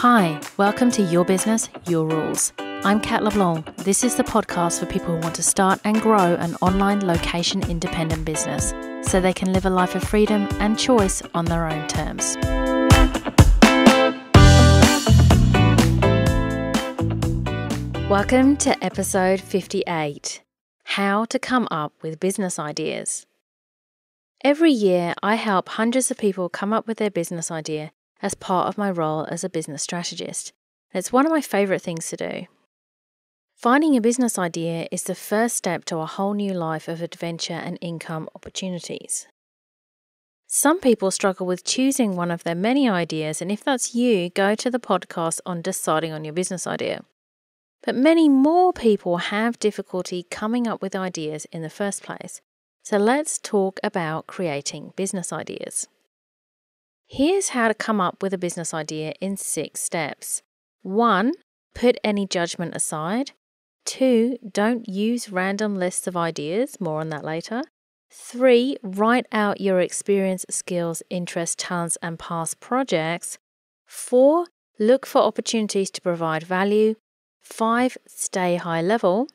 Hi, welcome to Your Business, Your Rules. I'm Cat LeBlanc. This is the podcast for people who want to start and grow an online location independent business so they can live a life of freedom and choice on their own terms. Welcome to episode 58 How to Come Up with Business Ideas. Every year, I help hundreds of people come up with their business idea as part of my role as a business strategist. It's one of my favourite things to do. Finding a business idea is the first step to a whole new life of adventure and income opportunities. Some people struggle with choosing one of their many ideas, and if that's you, go to the podcast on deciding on your business idea. But many more people have difficulty coming up with ideas in the first place. So let's talk about creating business ideas. Here's how to come up with a business idea in six steps. One, put any judgment aside. Two, don't use random lists of ideas, more on that later. Three, write out your experience, skills, interests, talents, and past projects. Four, look for opportunities to provide value. Five, stay high level.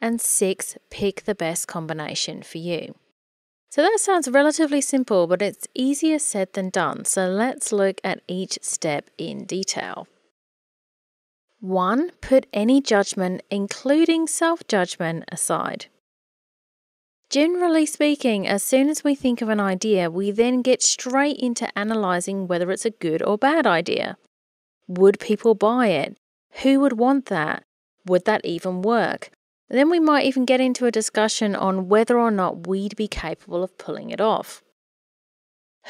And six, pick the best combination for you. So that sounds relatively simple, but it's easier said than done. So let's look at each step in detail. 1. Put any judgment, including self judgment, aside. Generally speaking, as soon as we think of an idea, we then get straight into analysing whether it's a good or bad idea. Would people buy it? Who would want that? Would that even work? Then we might even get into a discussion on whether or not we'd be capable of pulling it off.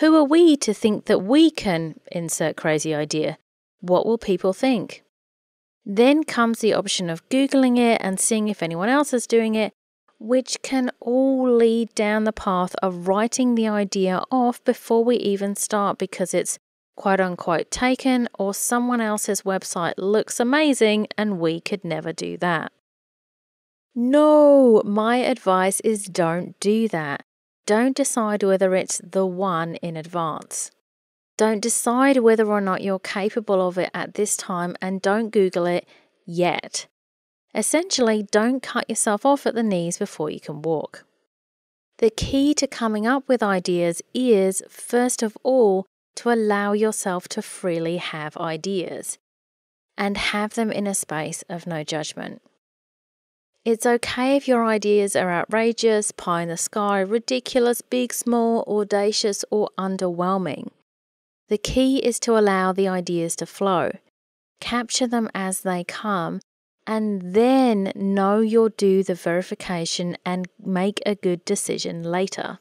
Who are we to think that we can insert crazy idea? What will people think? Then comes the option of Googling it and seeing if anyone else is doing it, which can all lead down the path of writing the idea off before we even start because it's quote unquote taken or someone else's website looks amazing and we could never do that. No, my advice is don't do that. Don't decide whether it's the one in advance. Don't decide whether or not you're capable of it at this time and don't Google it yet. Essentially, don't cut yourself off at the knees before you can walk. The key to coming up with ideas is, first of all, to allow yourself to freely have ideas and have them in a space of no judgment. It's okay if your ideas are outrageous, pie in the sky, ridiculous, big, small, audacious, or underwhelming. The key is to allow the ideas to flow, capture them as they come, and then know you'll do the verification and make a good decision later.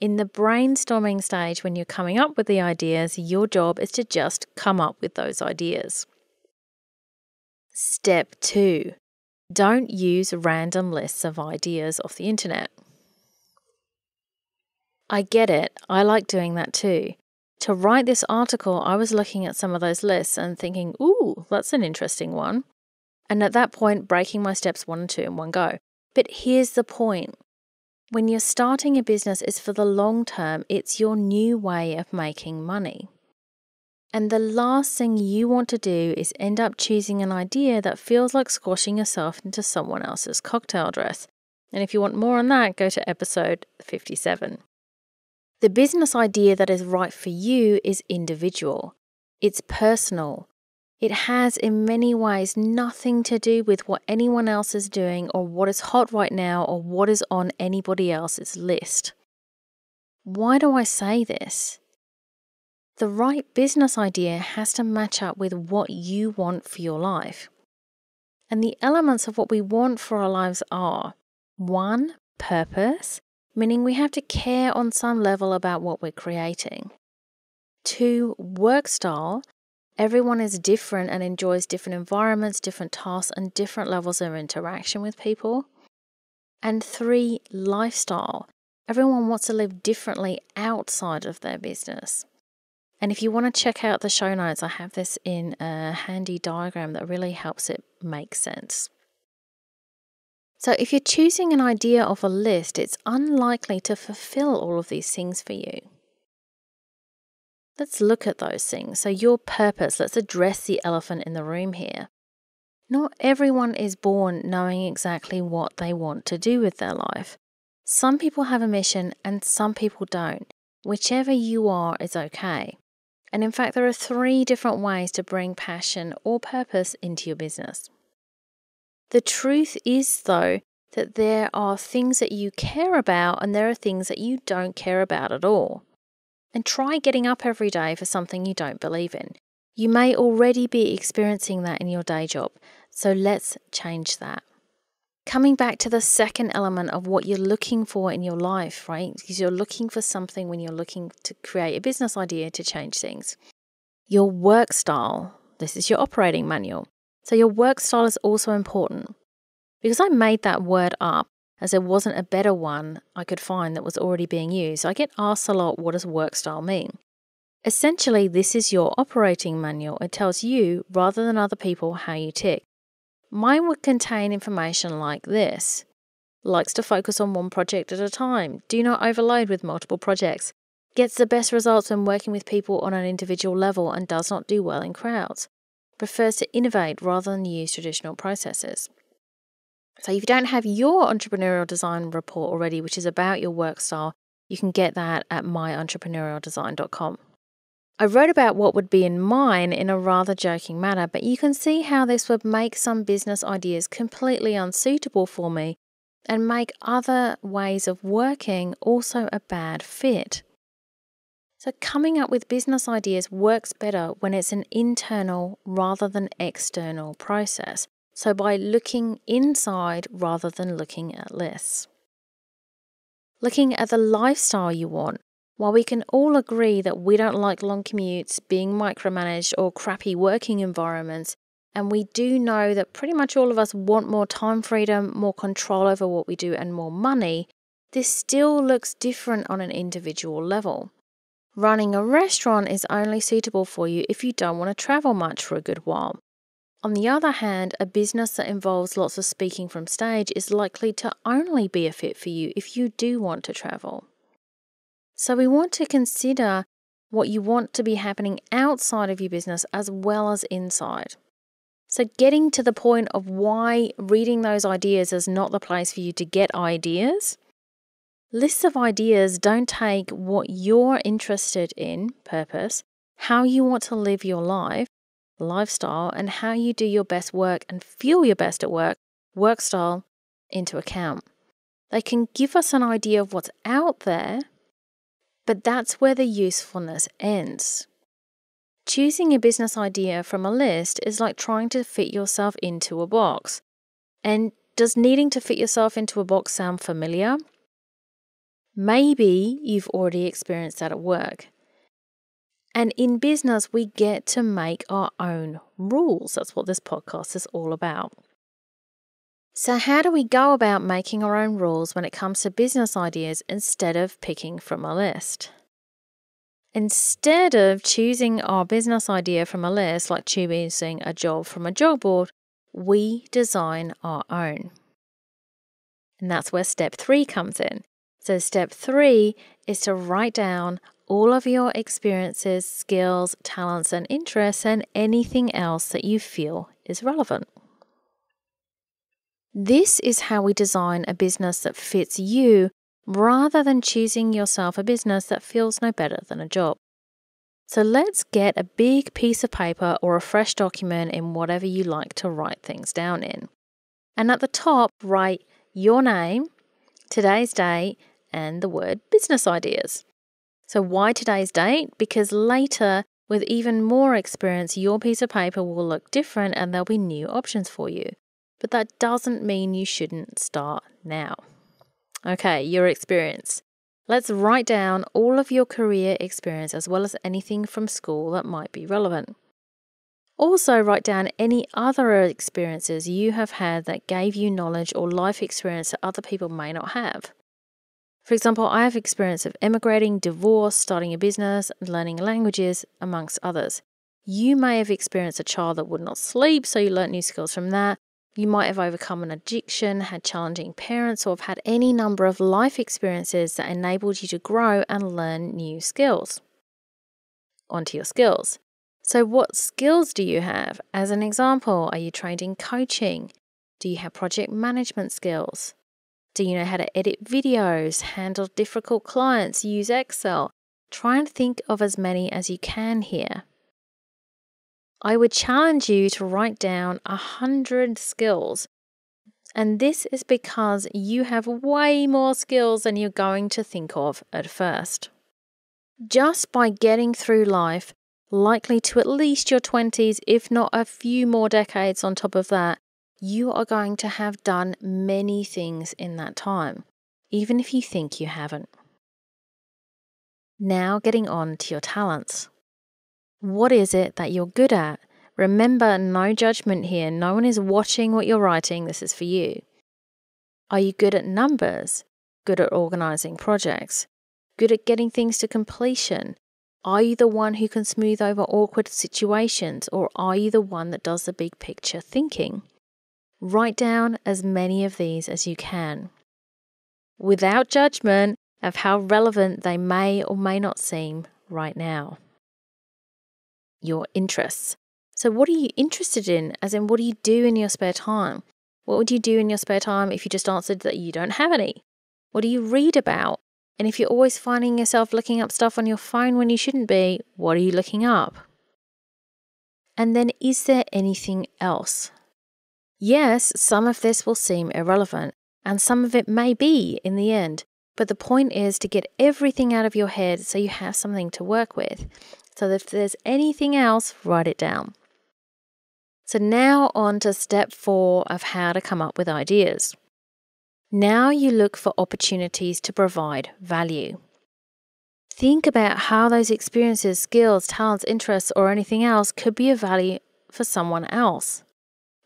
In the brainstorming stage, when you're coming up with the ideas, your job is to just come up with those ideas. Step two don't use random lists of ideas off the internet. I get it, I like doing that too. To write this article, I was looking at some of those lists and thinking, ooh, that's an interesting one. And at that point, breaking my steps one and two in one go. But here's the point when you're starting a business, it's for the long term, it's your new way of making money. And the last thing you want to do is end up choosing an idea that feels like squashing yourself into someone else's cocktail dress. And if you want more on that, go to episode 57. The business idea that is right for you is individual, it's personal. It has, in many ways, nothing to do with what anyone else is doing or what is hot right now or what is on anybody else's list. Why do I say this? The right business idea has to match up with what you want for your life. And the elements of what we want for our lives are one, purpose, meaning we have to care on some level about what we're creating. Two, work style. Everyone is different and enjoys different environments, different tasks, and different levels of interaction with people. And three, lifestyle. Everyone wants to live differently outside of their business. And if you want to check out the show notes, I have this in a handy diagram that really helps it make sense. So, if you're choosing an idea of a list, it's unlikely to fulfill all of these things for you. Let's look at those things. So, your purpose, let's address the elephant in the room here. Not everyone is born knowing exactly what they want to do with their life. Some people have a mission and some people don't. Whichever you are is okay. And in fact, there are three different ways to bring passion or purpose into your business. The truth is, though, that there are things that you care about and there are things that you don't care about at all. And try getting up every day for something you don't believe in. You may already be experiencing that in your day job, so let's change that. Coming back to the second element of what you're looking for in your life, right? Because you're looking for something when you're looking to create a business idea to change things. Your work style, this is your operating manual. So, your work style is also important. Because I made that word up as there wasn't a better one I could find that was already being used, I get asked a lot what does work style mean? Essentially, this is your operating manual. It tells you, rather than other people, how you tick. Mine would contain information like this likes to focus on one project at a time, do not overload with multiple projects, gets the best results when working with people on an individual level and does not do well in crowds, prefers to innovate rather than use traditional processes. So, if you don't have your entrepreneurial design report already, which is about your work style, you can get that at myentrepreneurialdesign.com. I wrote about what would be in mine in a rather joking manner, but you can see how this would make some business ideas completely unsuitable for me and make other ways of working also a bad fit. So, coming up with business ideas works better when it's an internal rather than external process. So, by looking inside rather than looking at lists. Looking at the lifestyle you want while we can all agree that we don't like long commutes, being micromanaged, or crappy working environments, and we do know that pretty much all of us want more time freedom, more control over what we do, and more money, this still looks different on an individual level. Running a restaurant is only suitable for you if you don't want to travel much for a good while. On the other hand, a business that involves lots of speaking from stage is likely to only be a fit for you if you do want to travel. So we want to consider what you want to be happening outside of your business as well as inside. So, getting to the point of why reading those ideas is not the place for you to get ideas. Lists of ideas don't take what you're interested in, purpose, how you want to live your life, lifestyle, and how you do your best work and feel your best at work, work style, into account. They can give us an idea of what's out there, but that's where the usefulness ends. Choosing a business idea from a list is like trying to fit yourself into a box. And does needing to fit yourself into a box sound familiar? Maybe you've already experienced that at work. And in business, we get to make our own rules. That's what this podcast is all about. So, how do we go about making our own rules when it comes to business ideas instead of picking from a list? Instead of choosing our business idea from a list, like choosing a job from a job board, we design our own. And that's where step three comes in. So, step three is to write down all of your experiences, skills, talents, and interests, and anything else that you feel is relevant. This is how we design a business that fits you rather than choosing yourself a business that feels no better than a job. So let's get a big piece of paper or a fresh document in whatever you like to write things down in. And at the top, write your name, today's date, and the word business ideas. So, why today's date? Because later, with even more experience, your piece of paper will look different and there'll be new options for you but that doesn't mean you shouldn't start now. Okay, your experience. Let's write down all of your career experience as well as anything from school that might be relevant. Also, write down any other experiences you have had that gave you knowledge or life experience that other people may not have. For example, I have experience of emigrating, divorce, starting a business, learning languages, amongst others. You may have experienced a child that would not sleep, so you learnt new skills from that, you might have overcome an addiction, had challenging parents, or have had any number of life experiences that enabled you to grow and learn new skills. onto your skills. So, what skills do you have? As an example, are you trained in coaching? Do you have project management skills? Do you know how to edit videos, handle difficult clients, use Excel? Try and think of as many as you can here. I would challenge you to write down a hundred skills. And this is because you have way more skills than you're going to think of at first. Just by getting through life, likely to at least your 20s, if not a few more decades on top of that, you are going to have done many things in that time, even if you think you haven't. Now, getting on to your talents. What is it that you're good at? Remember, no judgment here. No one is watching what you're writing. This is for you. Are you good at numbers? Good at organizing projects? Good at getting things to completion? Are you the one who can smooth over awkward situations, or are you the one that does the big picture thinking? Write down as many of these as you can. Without judgment, of how relevant they may or may not seem right now. Your interests. So, what are you interested in? As in, what do you do in your spare time? What would you do in your spare time if you just answered that you don't have any? What do you read about? And if you're always finding yourself looking up stuff on your phone when you shouldn't be, what are you looking up? And then, is there anything else? Yes, some of this will seem irrelevant, and some of it may be in the end, but the point is to get everything out of your head so you have something to work with. So if there's anything else, write it down. So now on to step four of how to come up with ideas. Now you look for opportunities to provide value. Think about how those experiences, skills, talents, interests, or anything else could be of value for someone else.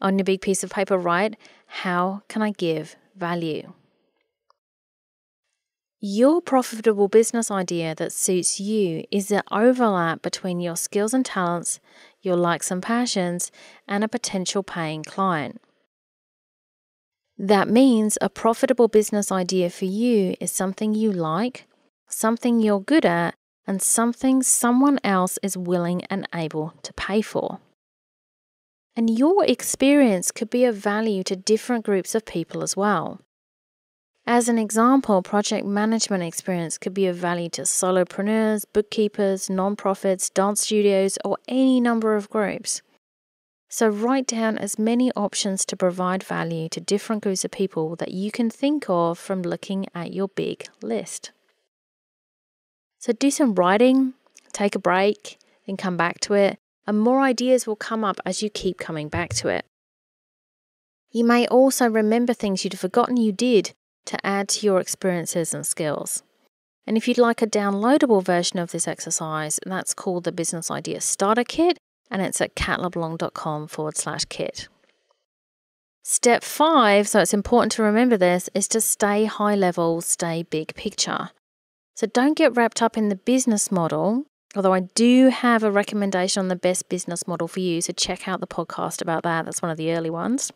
On your big piece of paper, write, How can I give value? Your profitable business idea that suits you is the overlap between your skills and talents, your likes and passions, and a potential paying client. That means a profitable business idea for you is something you like, something you're good at, and something someone else is willing and able to pay for. And your experience could be of value to different groups of people as well. As an example, project management experience could be of value to solopreneurs, bookkeepers, nonprofits, dance studios, or any number of groups. So, write down as many options to provide value to different groups of people that you can think of from looking at your big list. So, do some writing, take a break, then come back to it, and more ideas will come up as you keep coming back to it. You may also remember things you'd forgotten you did to add to your experiences and skills. And if you'd like a downloadable version of this exercise, that's called the Business Idea Starter Kit, and it's at catleblanc.com forward slash kit. Step five, so it's important to remember this, is to stay high level, stay big picture. So don't get wrapped up in the business model, although I do have a recommendation on the best business model for you. So check out the podcast about that. That's one of the early ones.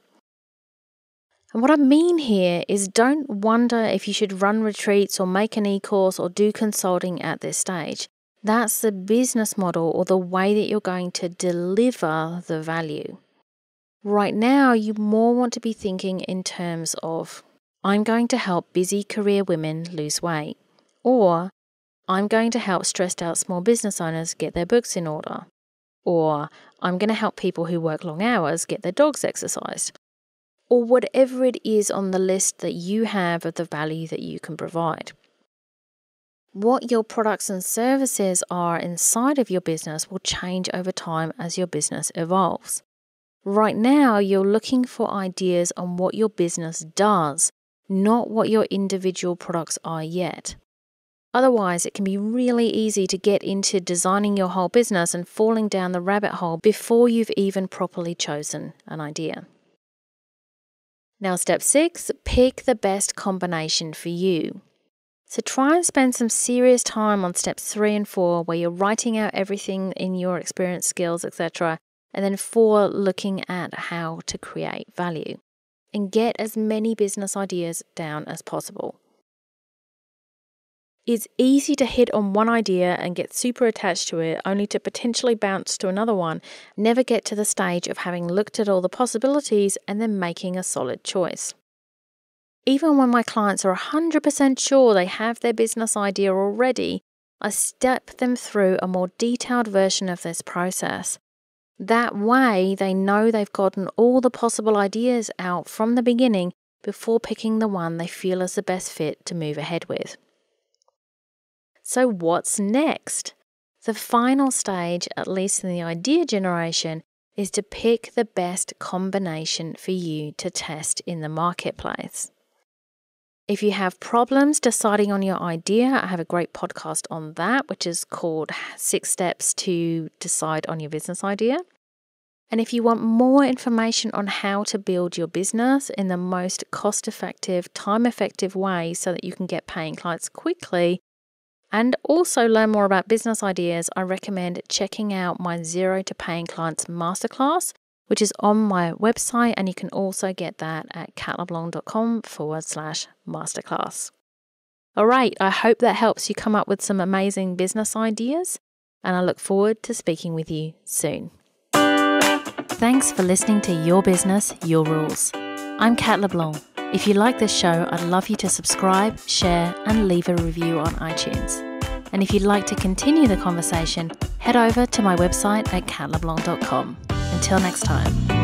And what I mean here is don't wonder if you should run retreats or make an e course or do consulting at this stage. That's the business model or the way that you're going to deliver the value. Right now, you more want to be thinking in terms of I'm going to help busy career women lose weight, or I'm going to help stressed out small business owners get their books in order, or I'm going to help people who work long hours get their dogs exercised, or whatever it is on the list that you have of the value that you can provide. What your products and services are inside of your business will change over time as your business evolves. Right now, you're looking for ideas on what your business does, not what your individual products are yet. Otherwise, it can be really easy to get into designing your whole business and falling down the rabbit hole before you've even properly chosen an idea. Now, step six, pick the best combination for you. So try and spend some serious time on steps three and four, where you're writing out everything in your experience, skills, etc. And then four, looking at how to create value and get as many business ideas down as possible. It's easy to hit on one idea and get super attached to it, only to potentially bounce to another one, never get to the stage of having looked at all the possibilities and then making a solid choice. Even when my clients are 100% sure they have their business idea already, I step them through a more detailed version of this process. That way, they know they've gotten all the possible ideas out from the beginning before picking the one they feel is the best fit to move ahead with. So, what's next? The final stage, at least in the idea generation, is to pick the best combination for you to test in the marketplace. If you have problems deciding on your idea, I have a great podcast on that, which is called Six Steps to Decide on Your Business Idea. And if you want more information on how to build your business in the most cost effective, time effective way so that you can get paying clients quickly, and also learn more about business ideas, I recommend checking out my Zero to Paying Clients Masterclass, which is on my website, and you can also get that at catleblanc.com forward slash masterclass. All right, I hope that helps you come up with some amazing business ideas, and I look forward to speaking with you soon. Thanks for listening to Your Business, Your Rules. I'm Cat LeBlanc. If you like this show, I'd love you to subscribe, share, and leave a review on iTunes. And if you'd like to continue the conversation, head over to my website at catleblanc.com. Until next time.